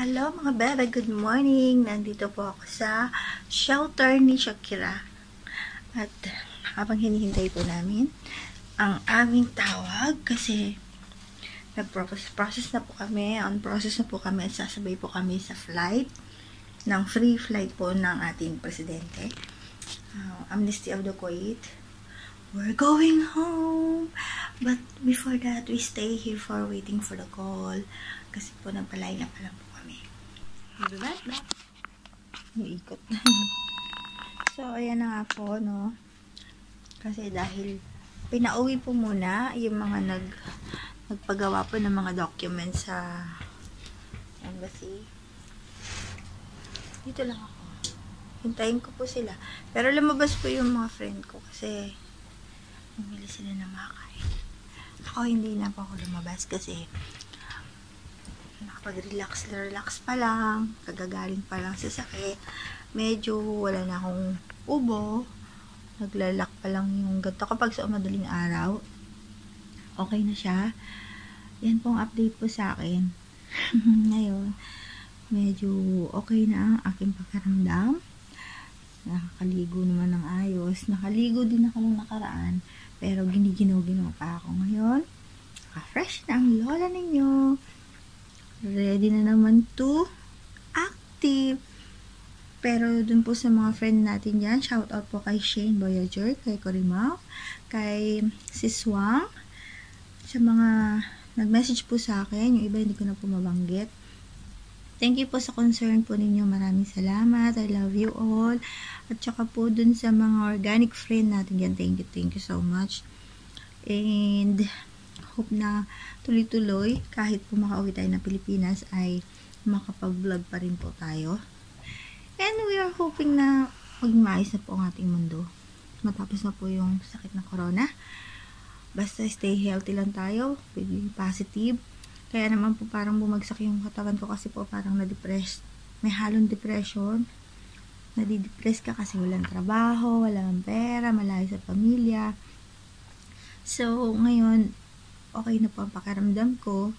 Hello mga bebe, good morning. Nandito po ako sa shelter ni Shakira. At habang hinihintay po namin ang aming tawag kasi nag-process process na po kami, on process na po kami at sasabay po kami sa flight ng free flight po ng ating presidente. Uh, Amnesty of the Kuwait. We're going home. But before that, we stay here for waiting for the call. Kasi po nagpalay na pa lang kami. Diba? Iikot. so, ayan na nga po, no? Kasi dahil pinauwi po muna yung mga nag nagpagawa po ng mga documents sa embassy. Dito lang ako. Hintayin ko po sila. Pero lumabas po yung mga friend ko kasi bumili sila ng makain. Ako hindi na po ako lumabas kasi nakapag-relax relax pa lang, kagagaling pa lang sa sakit. Medyo wala na akong ubo. Naglalak pa lang yung ganito kapag sa madaling araw. Okay na siya. Yan pong update po sa akin. Ngayon, medyo okay na ang aking pagkaramdam. Nakakaligo naman ng ayos. Nakaligo din ako ng nakaraan. Pero giniginaw-ginaw pa ako ngayon. Naka-fresh na ang lola ninyo. Ready na naman to active. Pero dun po sa mga friend natin dyan, shout out po kay Shane Voyager, kay Corimao, kay Siswang, sa mga nag-message po sa akin, yung iba hindi ko na po mabanggit. Thank you po sa concern po ninyo. Maraming salamat. I love you all. At saka po dun sa mga organic friend natin yan. Thank you, thank you so much. And hope na tuloy-tuloy kahit po makauwi tayo ng Pilipinas ay makapag-vlog pa rin po tayo. And we are hoping na maging maayos na po ang ating mundo. Matapos na po yung sakit ng corona. Basta stay healthy lang tayo. Be positive kaya naman po parang bumagsak yung katawan ko kasi po parang na-depress. May halong depression. Nadidepress ka kasi walang trabaho, walang pera, malayo sa pamilya. So, ngayon, okay na po ang pakiramdam ko.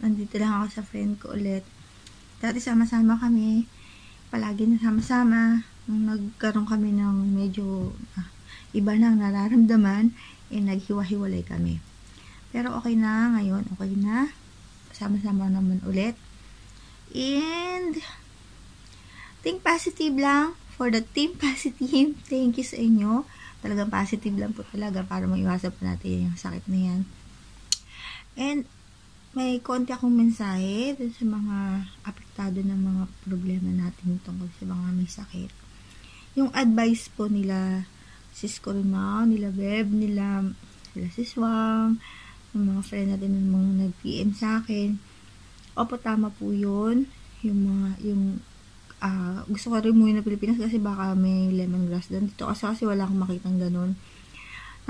Nandito lang ako sa friend ko ulit. Dati sama-sama kami. Palagi na sama-sama. Nagkaroon kami ng medyo ah, iba na ang nararamdaman, eh naghiwa-hiwalay kami. Pero okay na ngayon, okay na. Sama-sama naman ulit. And think positive lang for the team positive. Thank you sa inyo. Talagang positive lang po talaga para maiwasan po natin yung sakit na yan. And may konti akong mensahe sa mga apektado ng mga problema natin tungkol sa mga may sakit. Yung advice po nila Sis Corimao, nila Beb, nila sila Siswang, ng mga friend natin ng mga nag-PM sa akin. Opo, tama po yun. Yung mga, yung, uh, gusto ko rin muna na Pilipinas kasi baka may lemongrass doon. Dito kasi kasi wala akong makitang ganun.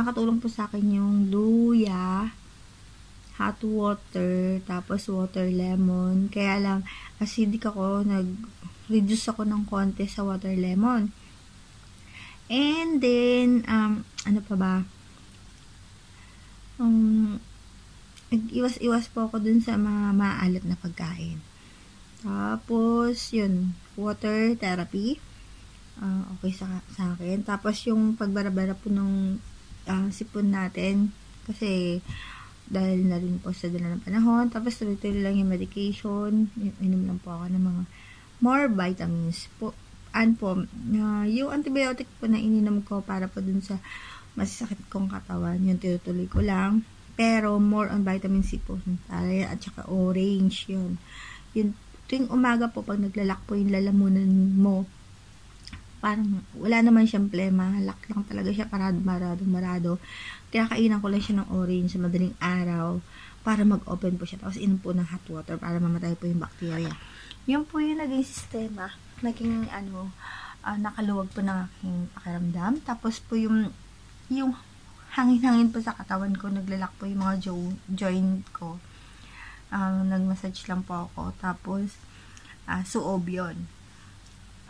Nakatulong po sa akin yung luya, hot water, tapos water lemon. Kaya lang, acidic ako, nag-reduce ako ng konti sa water lemon. And then, um, ano pa ba? Um, nag-iwas-iwas po ako dun sa mga maalat na pagkain. Tapos, yun, water therapy. Uh, okay sa, sa akin. Tapos, yung pagbarabara po ng uh, sipon natin. Kasi, dahil na rin po sa dala ng panahon. Tapos, tuloy-tuloy lang yung medication. Inom lang po ako ng mga more vitamins po. And po, uh, yung antibiotic po na ininom ko para po dun sa masasakit kong katawan, yung tinutuloy ko lang pero more on vitamin C po. At saka orange yun. Yun, tuwing umaga po, pag naglalak po yung lalamunan mo, parang wala naman siyang plema. Lock lang talaga siya parado, marado, marado. Kaya kainan ko lang siya ng orange sa madaling araw para mag-open po siya. Tapos inom po ng hot water para mamatay po yung bacteria. Yun po yung naging sistema. Naging ano, uh, nakaluwag po ng aking pakiramdam. Tapos po yung yung hangin-hangin po sa katawan ko. Naglalak po yung mga jo- joint ko. Um, nag-massage lang po ako. Tapos, uh, suob yun.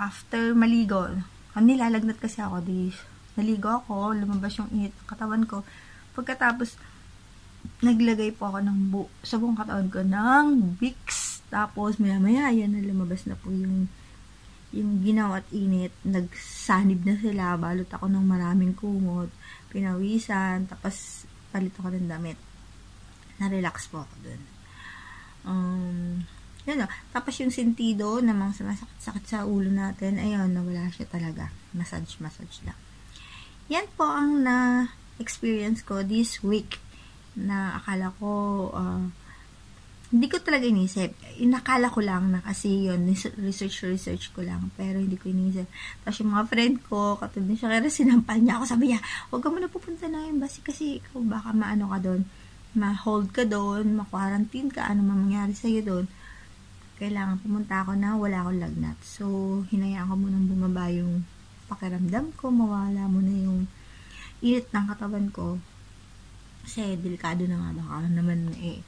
After maligo, um, nilalagnat kasi ako. Di, naligo ako, lumabas yung init ng katawan ko. Pagkatapos, naglagay po ako ng bu sa buong katawan ko ng Vicks Tapos, maya-maya, yan na lumabas na po yung yung ginaw at init, nagsanib na sila, balot ako ng maraming kumot, pinawisan, tapos palit ako ng damit. Na-relax po ako dun. Um, yun o. Tapos yung sentido na mga sumasakit-sakit sa ulo natin, ayun, nawala siya talaga. Massage, massage lang. Yan po ang na-experience ko this week na akala ko uh, hindi ko talaga inisip. Inakala ko lang na kasi yun, research, research ko lang. Pero hindi ko inisip. Tapos yung mga friend ko, katulad siya, kaya sinampal niya ako. Sabi niya, huwag ka muna pupunta na. Basi kasi ikaw baka maano ka doon. Ma-hold ka doon, ma-quarantine ka, ano mangyari sa'yo doon. Kailangan pumunta ako na wala akong lagnat. So, hinayaan ko munang bumaba yung pakiramdam ko, mawala muna yung init ng katawan ko. Kasi delikado na nga baka naman eh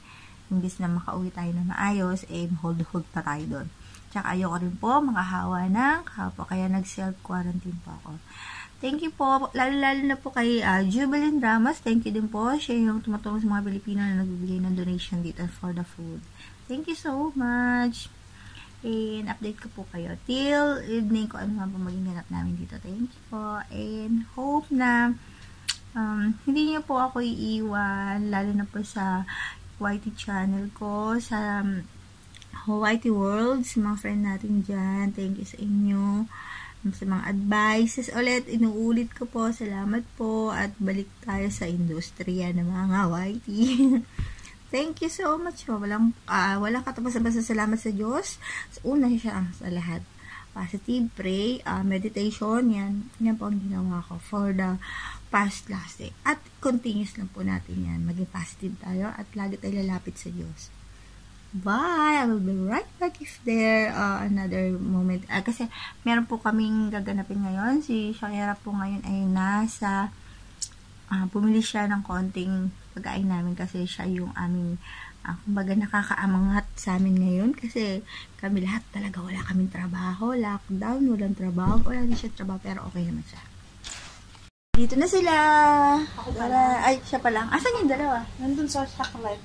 imbis na makauwi tayo na maayos, eh, hold-hold pa tayo doon. Tsaka ayoko rin po makahawa ng kapo, kaya nag-self-quarantine po ako. Thank you po, lalo-lalo na po kay uh, Jubilin Dramas. Thank you din po. Siya yung tumutulong sa mga Pilipino na nagbibigay ng donation dito for the food. Thank you so much. And update ko po kayo till evening ko ano man po maging ganap namin dito. Thank you po. And hope na um, hindi niyo po ako iiwan, lalo na po sa YT channel ko, sa um, YT World, sa mga friend natin dyan. Thank you sa inyo. Sa mga advices ulit, inuulit ko po. Salamat po. At balik tayo sa industriya ng mga YT. Thank you so much po. Walang, uh, walang katapusan basta salamat sa Diyos. Una siya sa lahat. Positive, pray, uh, meditation, yan. Yan po ang ginawa ko for the past last day. At continuous lang po natin yan. Maging positive tayo at lagi tayo lalapit sa Diyos. Bye! I will be right back if there uh, another moment. Uh, kasi meron po kaming gaganapin ngayon. Si Shakira po ngayon ay nasa uh, pumili siya ng konting pagkain namin kasi siya yung aming uh, kumbaga nakakaamangat sa amin ngayon kasi kami lahat talaga wala kaming trabaho, lockdown, walang trabaho, wala din siya trabaho pero okay naman siya. Dito na sila. Ako pala. Ay, siya pa lang. Asan yung dalawa? Nandun sa chocolate.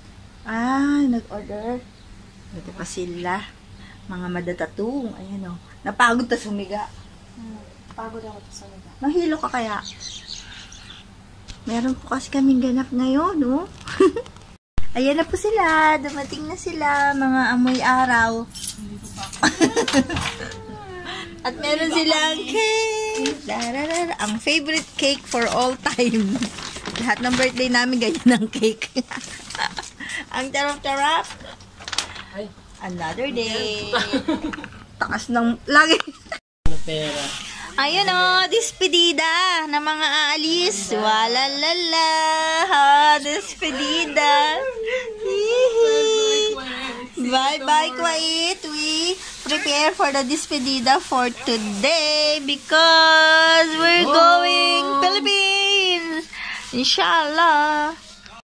Ah, nag-order. Dito pa sila. Mga madatatong. Ayan o. Oh. Napagod ta sumiga. Hmm, pagod ako sa sumiga. Mahilo ka kaya? Meron po kasi kaming ganap ngayon, no? Ayan na po sila. Dumating na sila. Mga amoy araw. At meron silang cake. Dararara. Ang favorite cake for all time. Lahat ng birthday namin ganyan ang cake. ang tarap-tarap. Another day. Taas ng lagi. pera. Ayun o, oh, despedida ng mga aalis. Walalala. Ha, despedida. Hihi. Bye-bye, Kuwait. We prepare for the despedida for today because we're going Philippines. Inshallah.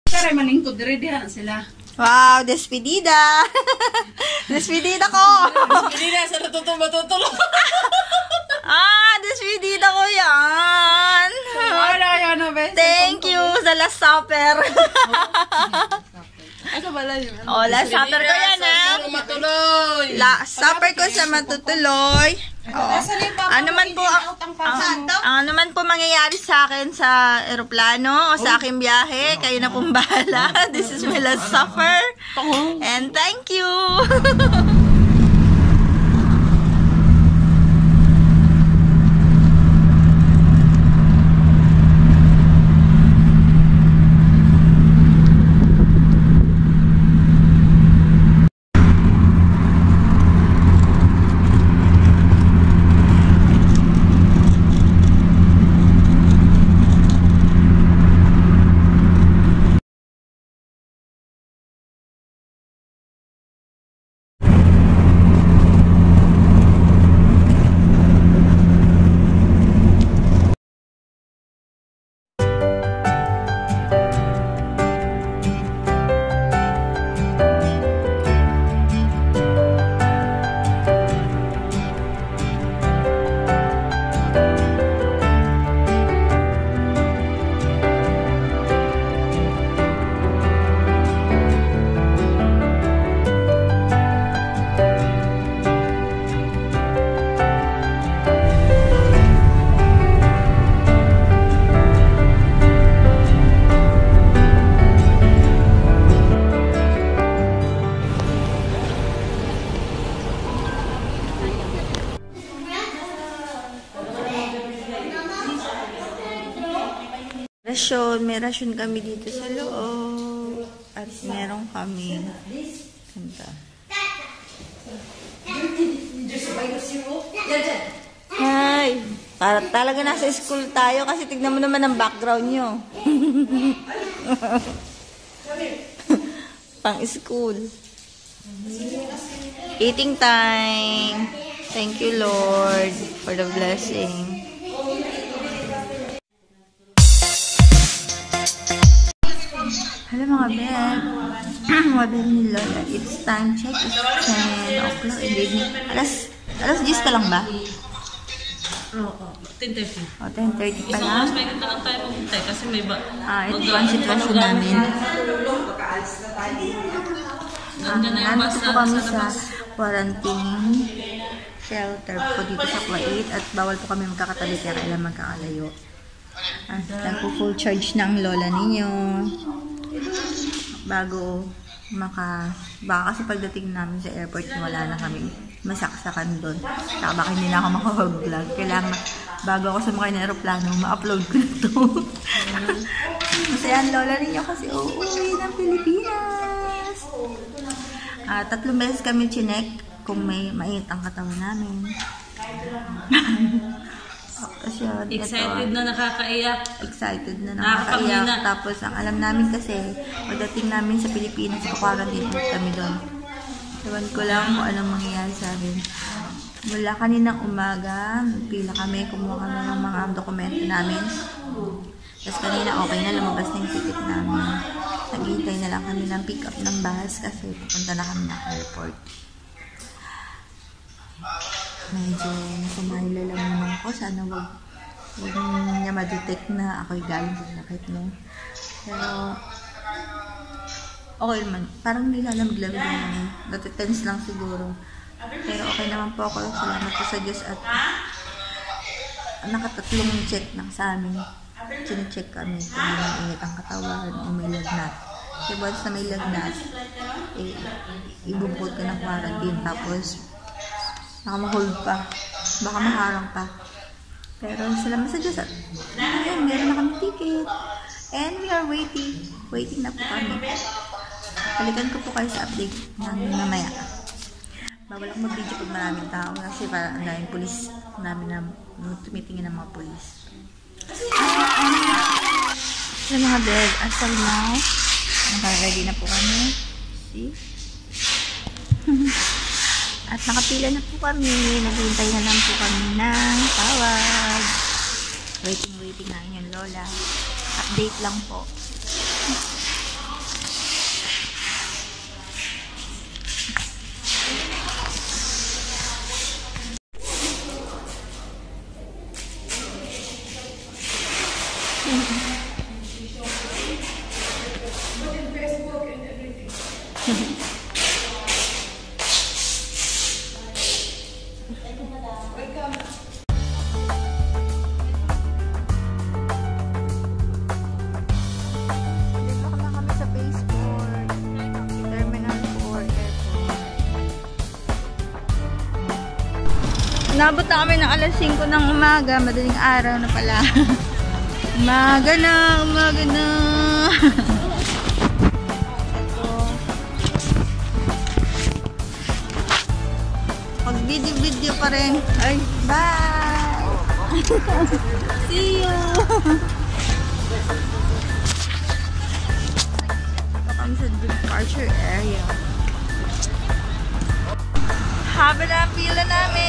Kaya malingkod, ready na sila. Wow, despedida. despedida ko. Despedida, sa natutong matutulog. ah, despedida ko yan. Wala yan na, bes. Thank you sa last supper. Asa pala yun? oh, last supper ko yan, ha? Matuloy. Last supper ko sa matutuloy. Oh. Ano man po ang, ano man po mangyayari sa akin sa eroplano o sa aking biyahe, kayo na pong bahala. This is my last supper. And thank you. may rasyon kami dito sa loob. At meron kami. Ganda. Hi! Para talaga nasa school tayo kasi tignan mo naman ang background nyo. Pang school. Eating time. Thank you, Lord, for the blessing. Hello mga Ben. mga Ben ni Lola. It's time check. It's 10 o'clock in the evening. Alas, alas 10 pa lang ba? Oo, 10.30. O, 10.30 pa lang. oras may ganda lang tayo maghintay kasi may ba... Ah, ito ang sitwasyon namin. Yung bus nandito po kami sa quarantine shelter po dito sa Kuwait at bawal po kami magkakatabi kaya kailangan magkakalayo. Ah, nagpo-full charge na ang lola ninyo. Bago maka... Baka kasi pagdating namin sa airport, wala na kami masaksakan doon. Saka baka hindi na ako makapag-vlog. Kailangan, bago ako sumakay ng aeroplano, ma-upload ko na to. Masaya ang lola ninyo kasi uuwi ng Pilipinas. Ah, tatlong beses kami chinek kung may mainit ang katawan namin. Tapos yun, ito, Excited na nakakaiyak. excited na Nakakapangina. nakakaiyak. Tapos ang alam namin kasi, pagdating namin sa Pilipinas, quarantine kami doon. Ewan ko lang kung anong mangyayari sa amin. Mula kaninang umaga, pila kami, kumuha kami ng mga dokumento namin. Tapos kanina okay na, lumabas na yung ticket namin. Naghihintay na lang kami ng pick up ng bus kasi pupunta na kami ng airport. Medyo masama yung lalamunan ko. Sana wag, wag niya ma-detect na ako'y galing sa sakit, no? Pero, okay naman. Parang nilalamig-lamig naman. Natitense lang siguro. Pero okay naman po ako. Salamat po sa Diyos at nakatatlong check lang sa amin. Sine-check kami kung may init ang katawan o may lagnat. Kasi once na may lagnat, eh, ibubot ka ng quarantine. Tapos, baka ma-hold pa. Baka maharang pa. Pero salamat sa Diyos at ayun, meron na kami ticket. And we are waiting. Waiting na po kami. Balikan ko po kayo sa update ng mamaya. Bawal ako mag-video pag maraming tao kasi para ang daming pulis namin na tumitingin ng mga pulis. Sa mga bed, as of now, naka-ready na po kami. See? At nakapila na po kami. Naghihintay na lang po kami ng tawag. Waiting, waiting na yung lola. Update lang po. Nabot na kami ng alas 5 ng umaga. Madaling araw na pala. umaga na, umaga na. Ito. Pag video-video pa rin. Ay, bye! See you! Kami sa departure area. Haba na ang pila namin!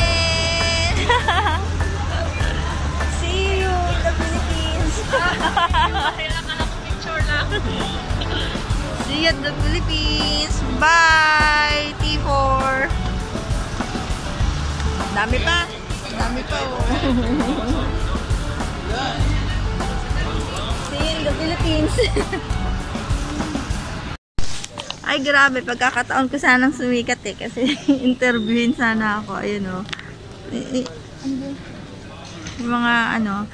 At the Philippines! Bye! T4! Dami pa! Dami pa oh! See you in the Philippines! Ay, grabe. Pagkakataon ko sanang sumikat eh. Kasi interviewin sana ako. Ayun o. Eh, eh, ba? Yung mga ano.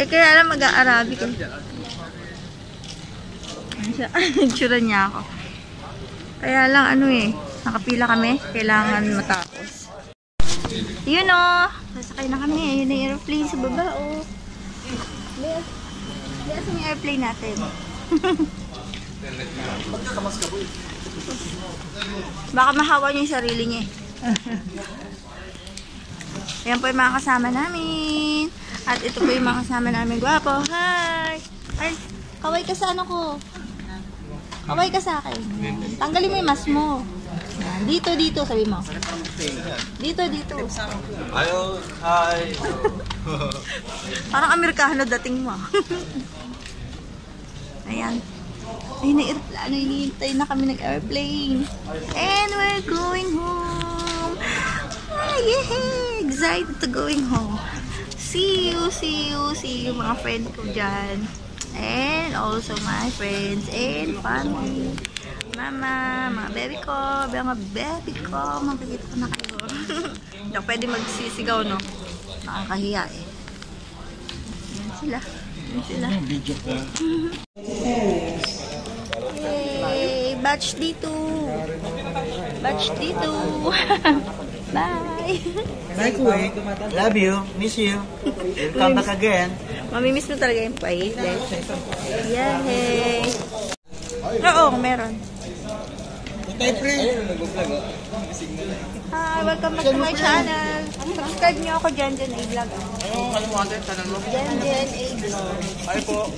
Eh, kaya lang mag-aarabi ko. Ano siya? Itsura niya ako. Kaya lang ano eh. Nakapila kami. Kailangan matapos. Yun o. Sasakay na kami. Ayun na yung aeroplane sa baba o. Oh. Yes, yung airplane natin. Baka mahawa niya yung sarili niya eh. Ayan po yung mga kasama namin. At ito po yung mga kasama namin. Gwapo, hi! Ay, kaway ka sa ano ko. Kaway ka sa akin. Tanggalin mo yung mask mo. Yan. Dito, dito, sabi mo. Dito, dito. Ayo, hi. Parang Amerikano dating mo. ah. Ayan. Ay, na aeroplano. Hinihintay na kami ng airplane. And we're going home. Ah, yay! Excited to going home. See you, see you, see you mga friends ko dyan. And also my friends and family. Mama, mga baby ko, mga baby ko, makikita ko na kayo. Hindi ako pwede magsisigaw, no? Nakakahiya eh. Yan sila. Yan sila. Yay! Batch dito! Batch dito! Bye! Bye, Kuwait. Love you. Miss you. We'll come back again. Mamimiss mo talaga yung pait. Yay! Oo, meron. Tay, pre. Hi! Welcome back to my channel. Subscribe niyo ako dyan, dyan, A-vlog. Dyan, dyan, A-vlog. Ay po,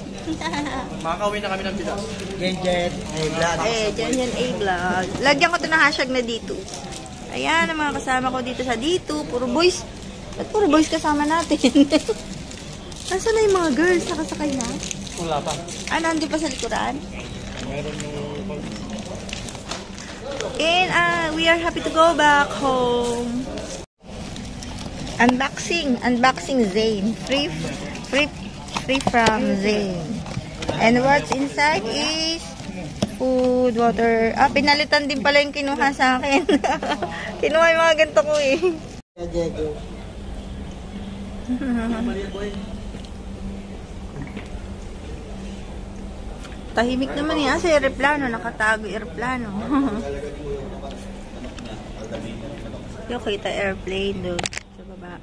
makakauwi na kami ng Pilas. Genjet. Hey, vlog. Eh, dyan, dyan, A-vlog. Lagyan ko to ng hashtag na dito. Ayan, ang mga kasama ko dito sa dito. Puro boys. Ba't puro boys kasama natin? Nasaan na yung mga girls? Nakasakay na? Wala pa. Ah, nandun pa sa likuran? And uh, we are happy to go back home. Unboxing. Unboxing Zane. Free, free, free from Zane. And what's inside is food, water. Ah, pinalitan din pala yung kinuha sa akin. kinuha yung mga ganito ko eh. Tahimik naman yan sa aeroplano. Nakatago aeroplano. Yung kita airplane doon sa baba.